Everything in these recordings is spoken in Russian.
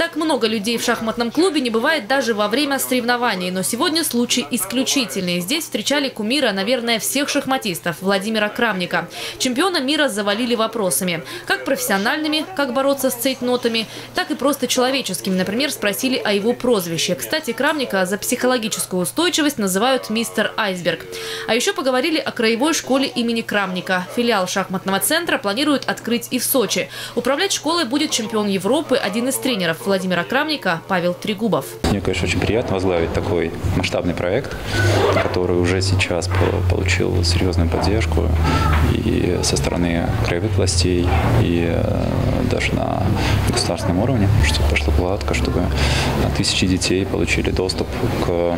Так много людей в шахматном клубе не бывает даже во время соревнований. Но сегодня случай исключительный. Здесь встречали кумира, наверное, всех шахматистов Владимира Крамника. Чемпиона мира завалили вопросами. Как профессиональными, как бороться с цейтнотами, так и просто человеческими. Например, спросили о его прозвище. Кстати, Крамника за психологическую устойчивость называют мистер Айсберг. А еще поговорили о краевой школе имени Крамника. Филиал шахматного центра планируют открыть и в Сочи. Управлять школой будет чемпион Европы, один из тренеров Владимира Крамника Павел Трегубов. Мне, конечно, очень приятно возглавить такой масштабный проект, который уже сейчас получил серьезную поддержку и со стороны краевых властей, и э, даже на государственном уровне, чтобы пошло гладко, чтобы тысячи детей получили доступ к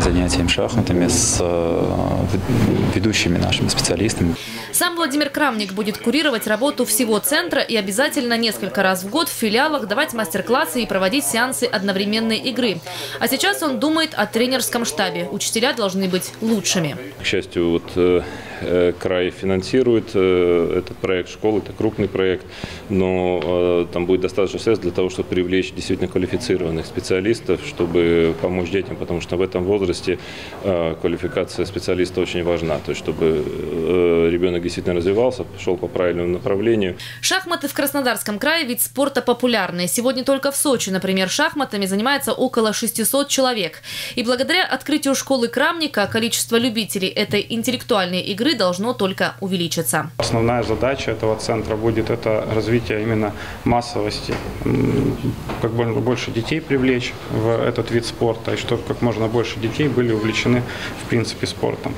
занятиям шахматами с э, ведущими нашими специалистами. Сам Владимир Крамник будет курировать работу всего центра и обязательно несколько раз в год в филиалах давать мастер-классы и проводить сеансы одновременной игры. А сейчас он думает о тренерском штабе. Учителя должны быть лучшими. К счастью, вот э, э, край финансирует э, этот проект школы, это крупный проект, но там будет достаточно средств для того, чтобы привлечь действительно квалифицированных специалистов, чтобы помочь детям, потому что в этом возрасте квалификация очень важна, то есть чтобы ребенок действительно развивался, шел по правильному направлению. Шахматы в Краснодарском крае вид спорта популярный. Сегодня только в Сочи, например, шахматами занимается около 600 человек. И благодаря открытию школы Крамника количество любителей этой интеллектуальной игры должно только увеличиться. Основная задача этого центра будет это развитие именно массовости. Как можно больше детей привлечь в этот вид спорта, и чтобы как можно больше детей были увлечены в принципе спортом.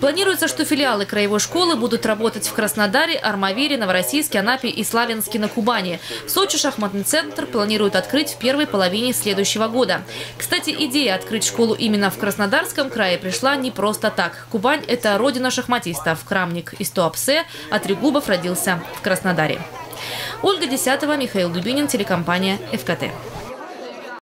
Планируется, что филиалы краевой школы будут работать в Краснодаре, Армавире, Новороссийске, Анапе и Славянске на Кубани. В Сочи шахматный центр планируют открыть в первой половине следующего года. Кстати, идея открыть школу именно в Краснодарском крае пришла не просто так. Кубань – это родина шахматистов. Крамник из Туапсе, а Трегубов родился в Краснодаре. Ольга Десятого, Михаил Дубинин, телекомпания «ФКТ».